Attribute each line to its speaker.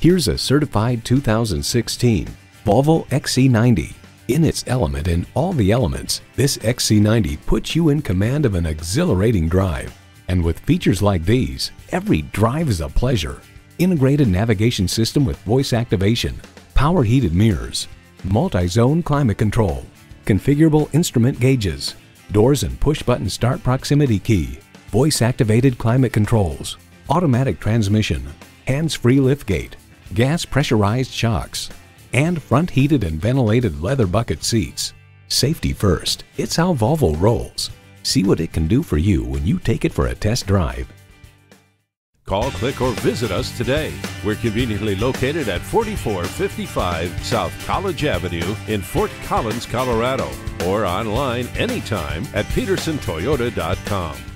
Speaker 1: Here's a certified 2016 Volvo XC90. In its element in all the elements, this XC90 puts you in command of an exhilarating drive. And with features like these, every drive is a pleasure. Integrated navigation system with voice activation, power heated mirrors, multi-zone climate control, configurable instrument gauges, doors and push-button start proximity key, voice-activated climate controls, automatic transmission, hands-free liftgate, gas pressurized shocks, and front heated and ventilated leather bucket seats. Safety first, it's how Volvo rolls. See what it can do for you when you take it for a test drive.
Speaker 2: Call, click, or visit us today. We're conveniently located at 4455 South College Avenue in Fort Collins, Colorado, or online anytime at pedersentoyota.com.